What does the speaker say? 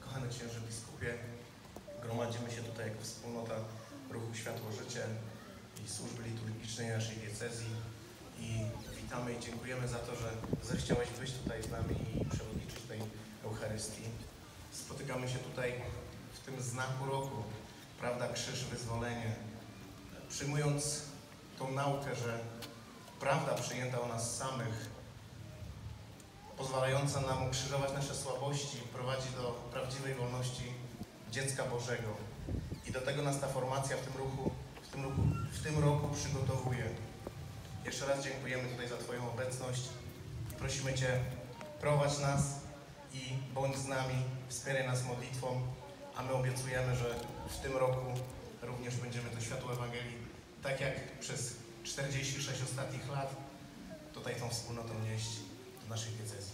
Kochany księże biskupie, gromadzimy się tutaj jako wspólnota Ruchu Światło Życie i służby liturgicznej naszej diecezji i witamy i dziękujemy za to, że zechciałeś być tutaj z nami i przewodniczyć tej Eucharystii. Spotykamy się tutaj w tym znaku roku, krzyż, wyzwolenie, przyjmując tą naukę, że prawda przyjęta o nas samych pozwalająca nam ukrzyżować nasze słabości, prowadzi do prawdziwej wolności dziecka Bożego. I do tego nas ta formacja w tym ruchu, w tym roku, w tym roku przygotowuje. Jeszcze raz dziękujemy tutaj za Twoją obecność i prosimy Cię, prowadź nas i bądź z nami, wspieraj nas modlitwą, a my obiecujemy, że w tym roku również będziemy to światło Ewangelii, tak jak przez 46 ostatnich lat, tutaj tą wspólnotą nieść w naszej diecezji.